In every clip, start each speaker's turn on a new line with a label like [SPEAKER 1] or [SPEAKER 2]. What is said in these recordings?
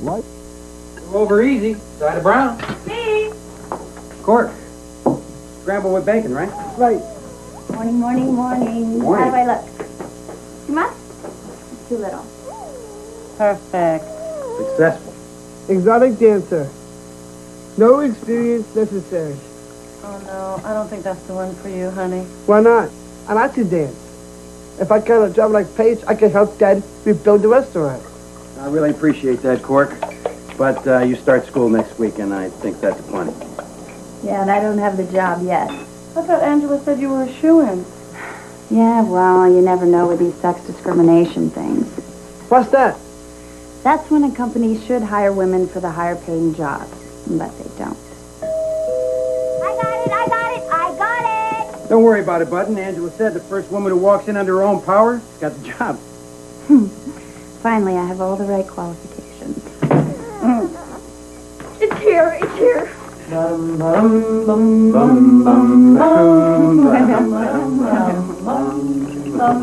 [SPEAKER 1] What?
[SPEAKER 2] Over easy. Side of brown.
[SPEAKER 3] Me.
[SPEAKER 2] Cork. Scrambled with bacon, right?
[SPEAKER 1] Right.
[SPEAKER 3] Morning, morning, morning.
[SPEAKER 2] Morning.
[SPEAKER 3] How do I look? Too much? Too little.
[SPEAKER 4] Perfect.
[SPEAKER 2] Successful.
[SPEAKER 1] Exotic dancer. No experience necessary.
[SPEAKER 4] Oh, no, I don't think that's the one for you, honey.
[SPEAKER 1] Why not? I like to dance. If I got a job like Paige, I can help Dad rebuild the restaurant.
[SPEAKER 2] I really appreciate that, Cork. But uh, you start school next week, and I think that's plenty.
[SPEAKER 3] Yeah, and I don't have the job yet.
[SPEAKER 4] I thought Angela said you were a shoo-in.
[SPEAKER 3] Yeah, well, you never know with these sex discrimination things.
[SPEAKER 1] What's that?
[SPEAKER 3] That's when a company should hire women for the higher paying jobs, but they don't.
[SPEAKER 5] I got it, I got it, I got it!
[SPEAKER 2] Don't worry about it, Button. Angela said the first woman who walks in under her own power got the job.
[SPEAKER 3] Finally, I have all the right qualifications.
[SPEAKER 5] It's here, it's here.
[SPEAKER 2] Bum, bum, bum, bum, bum,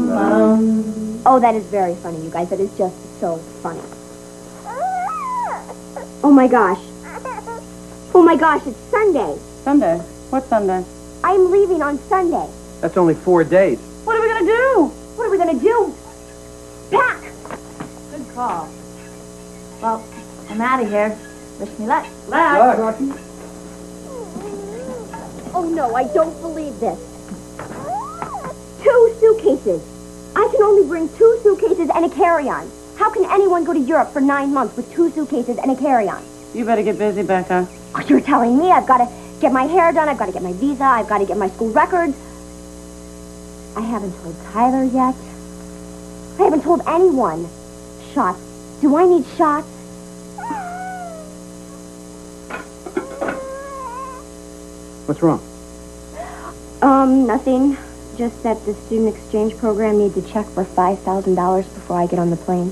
[SPEAKER 2] bum.
[SPEAKER 5] Oh, that is very funny, you guys. That is just so funny. Oh my gosh. Oh my gosh, it's Sunday.
[SPEAKER 4] Sunday. What Sunday?
[SPEAKER 5] I'm leaving on Sunday.
[SPEAKER 2] That's only four days.
[SPEAKER 3] What are we gonna do?
[SPEAKER 5] What are we gonna do? Pack!
[SPEAKER 3] Good call. Well, I'm out of here. Wish me luck.
[SPEAKER 2] Luck.
[SPEAKER 5] Oh no, I don't believe this. Two suitcases. I can only bring two suitcases and a carry-on. How can anyone go to Europe for nine months with two suitcases and a carry-on?
[SPEAKER 4] You better get busy, Becca.
[SPEAKER 5] Oh, you're telling me I've got to get my hair done, I've got to get my visa, I've got to get my school records. I haven't told Tyler yet. I haven't told anyone. Shots. Do I need shots?
[SPEAKER 2] What's wrong?
[SPEAKER 5] Um, nothing. Just that the student exchange program needs a check for $5,000 before I get on the plane.